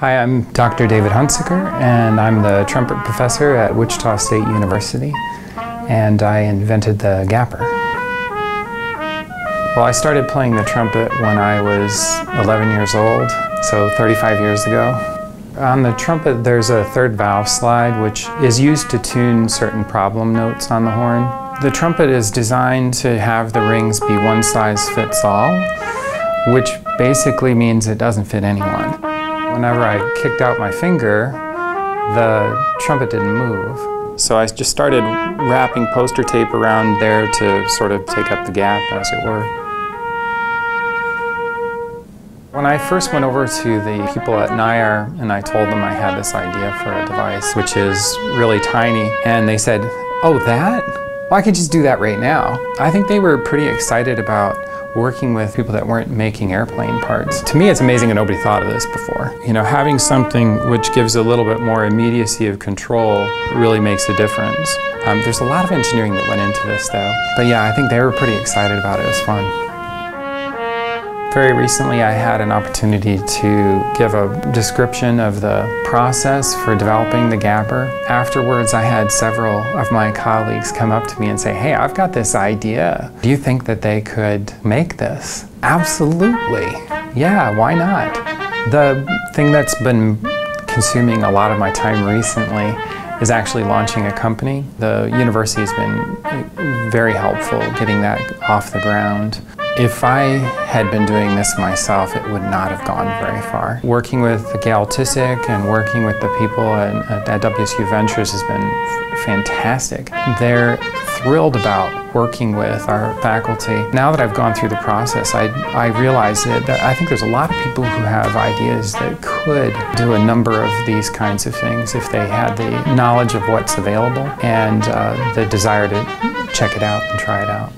Hi, I'm Dr. David Hunsicker, and I'm the trumpet professor at Wichita State University, and I invented the gapper. Well, I started playing the trumpet when I was 11 years old, so 35 years ago. On the trumpet, there's a third valve slide, which is used to tune certain problem notes on the horn. The trumpet is designed to have the rings be one size fits all, which basically means it doesn't fit anyone. Whenever I kicked out my finger, the trumpet didn't move. So I just started wrapping poster tape around there to sort of take up the gap, as it were. When I first went over to the people at NIAR and I told them I had this idea for a device, which is really tiny, and they said, oh, that? Well, I could just do that right now. I think they were pretty excited about working with people that weren't making airplane parts. To me, it's amazing that nobody thought of this before. You know, having something which gives a little bit more immediacy of control really makes a difference. Um, there's a lot of engineering that went into this, though. But yeah, I think they were pretty excited about it. It was fun. Very recently I had an opportunity to give a description of the process for developing the Gapper. Afterwards I had several of my colleagues come up to me and say, hey, I've got this idea. Do you think that they could make this? Absolutely. Yeah, why not? The thing that's been consuming a lot of my time recently is actually launching a company. The university has been very helpful getting that off the ground. If I had been doing this myself, it would not have gone very far. Working with Gail Tissick and working with the people at, at WSU Ventures has been fantastic. They're thrilled about working with our faculty. Now that I've gone through the process, I, I realize that, I think there's a lot of people who have ideas that could do a number of these kinds of things if they had the knowledge of what's available and uh, the desire to check it out and try it out.